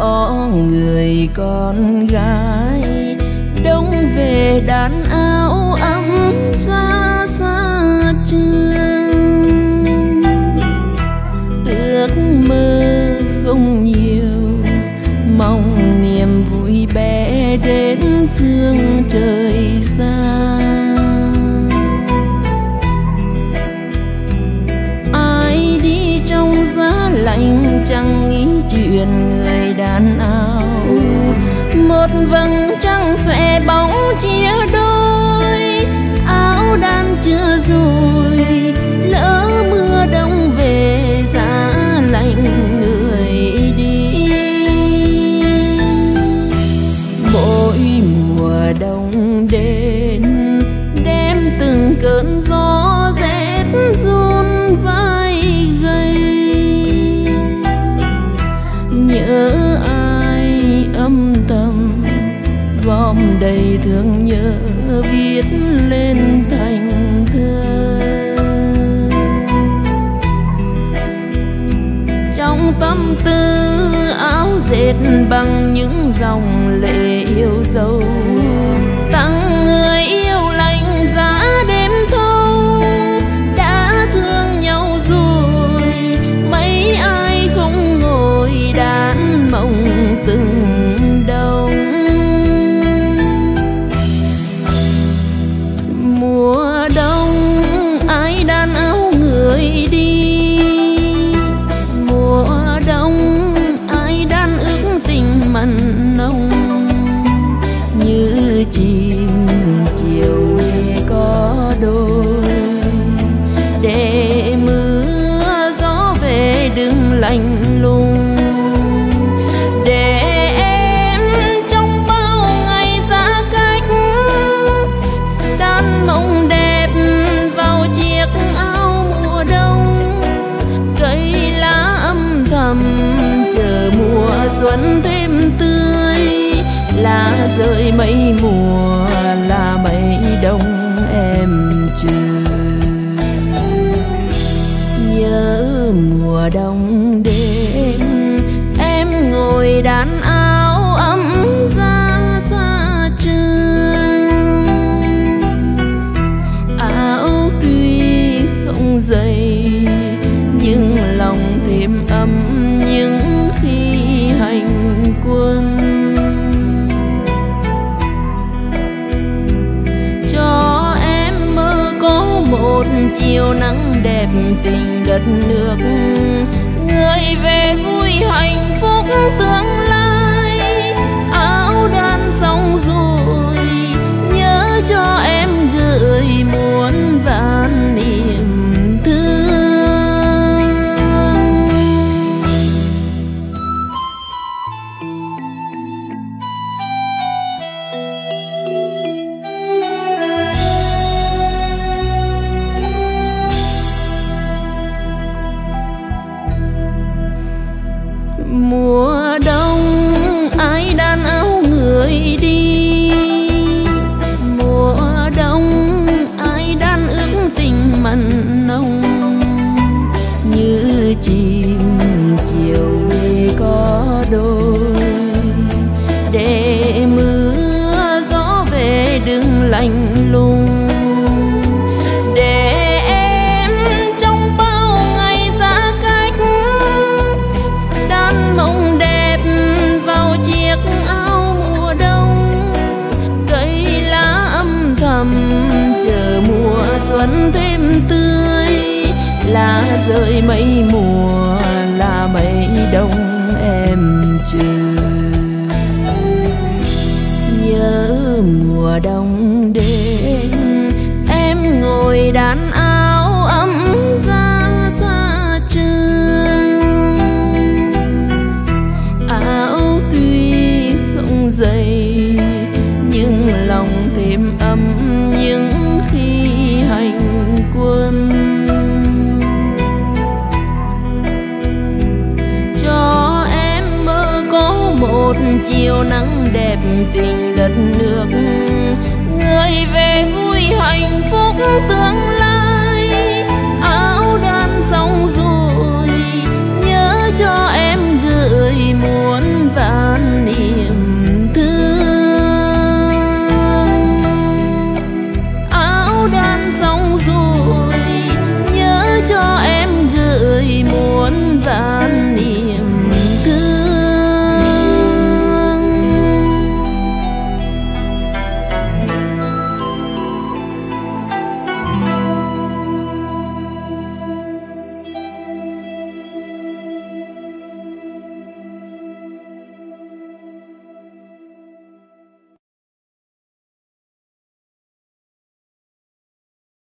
có người con gái đông về đàn áo ấm ra đàn áo một vầng trăng xòe bóng chia đôi, áo đan chưa rồi lỡ mưa đông về, giá lạnh người đi. Mỗi mùa đông đến, đem từng cơn gió gom đầy thương nhớ viết lên thành thơ. Trong tâm tư áo dệt bằng những dòng lệ yêu dấu người đi. Mùa đông, ai đan ước tình mặn nồng? Như chim chiều về có đôi. Để mưa gió về đừng lạnh lùng. Xuân thêm tươi. Lá rơi mấy mùa là mấy đông em chờ nhớ mùa đông đến em ngồi đàn áo ấm ra xa trường. Áo tuy không dày, nhưng lòng thêm ấm như một chiều nắng đẹp tình đất nước. Người về vui hạnh phúc tương lai mùa đông, ai đan áo người đi. Mùa đông, ai đan ước tình mặn nồng. Như chim chiều về có đôi. Để mưa gió về đừng lạnh lùng. Rơi mấy mùa là mấy đông em chờ nhớ mùa đông đến, em ngồi đàn anh. Chiều nắng đẹp tình đất nước. Người về vui hạnh phúc tương lai.